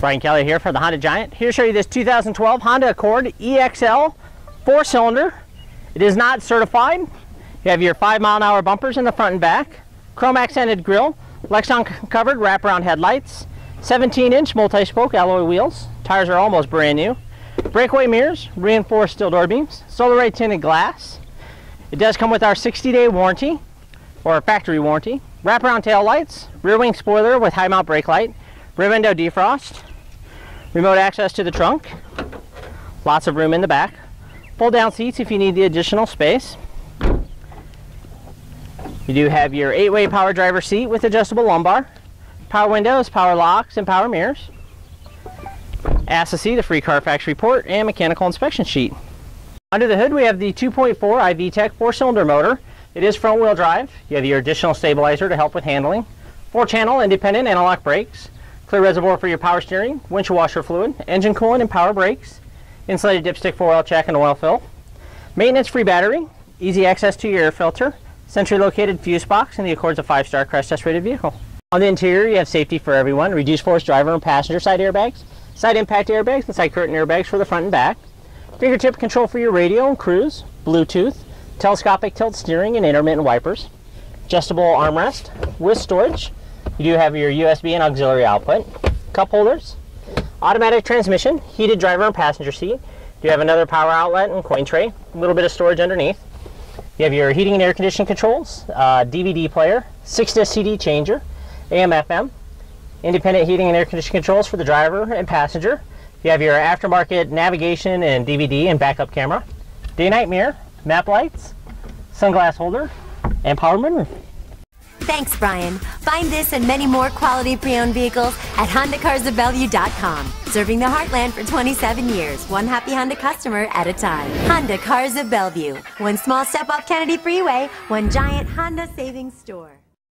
Brian Kelly here for the Honda Giant. Here to show you this 2012 Honda Accord EXL four cylinder. It is not certified. You have your five mile an hour bumpers in the front and back, chrome accented grille, Lexan covered wraparound headlights, 17 inch multi-spoke alloy wheels. Tires are almost brand new. Breakaway mirrors, reinforced steel door beams, solar tinted glass. It does come with our 60 day warranty or factory warranty. Wraparound tail lights, rear wing spoiler with high mount brake light, rear window defrost, Remote access to the trunk. Lots of room in the back. Fold down seats if you need the additional space. You do have your eight-way power driver seat with adjustable lumbar, power windows, power locks, and power mirrors. Ask to see the free Carfax report and mechanical inspection sheet. Under the hood we have the 2.4 iVTEC four-cylinder motor. It is front-wheel drive. You have your additional stabilizer to help with handling. Four-channel independent anti-lock brakes. Clear reservoir for your power steering, windshield washer fluid, engine coolant and power brakes, insulated dipstick for oil check and oil fill, maintenance free battery, easy access to your air filter, centrally located fuse box, and the Accord's a five-star crash test rated vehicle. On the interior, you have safety for everyone, reduced force driver and passenger side airbags, side impact airbags, and side curtain airbags for the front and back, fingertip control for your radio and cruise, Bluetooth, telescopic tilt steering and intermittent wipers, adjustable armrest with storage, you do have your USB and auxiliary output, cup holders, automatic transmission, heated driver and passenger seat. You have another power outlet and coin tray, a little bit of storage underneath. You have your heating and air conditioning controls, uh, DVD player, 6-disc CD changer, AM FM, independent heating and air conditioning controls for the driver and passenger. You have your aftermarket navigation and DVD and backup camera, day-night mirror, map lights, sunglass holder, and power moonroof. Thanks, Brian. Find this and many more quality pre-owned vehicles at HondaCarsOfBellevue.com. Serving the heartland for 27 years, one happy Honda customer at a time. Honda Cars of Bellevue. One small step off Kennedy Freeway, one giant Honda savings store.